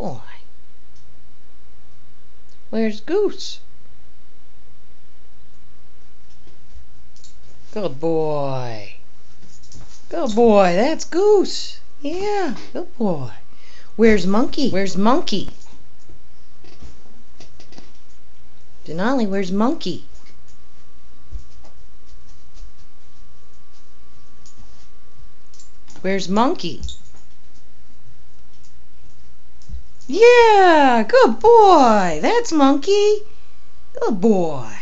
boy. Where's Goose? Good boy. Good boy. That's Goose. Yeah, good boy. Where's Monkey? Where's Monkey? Denali, where's Monkey? Where's Monkey? Yeah, good boy. That's Monkey. Good boy.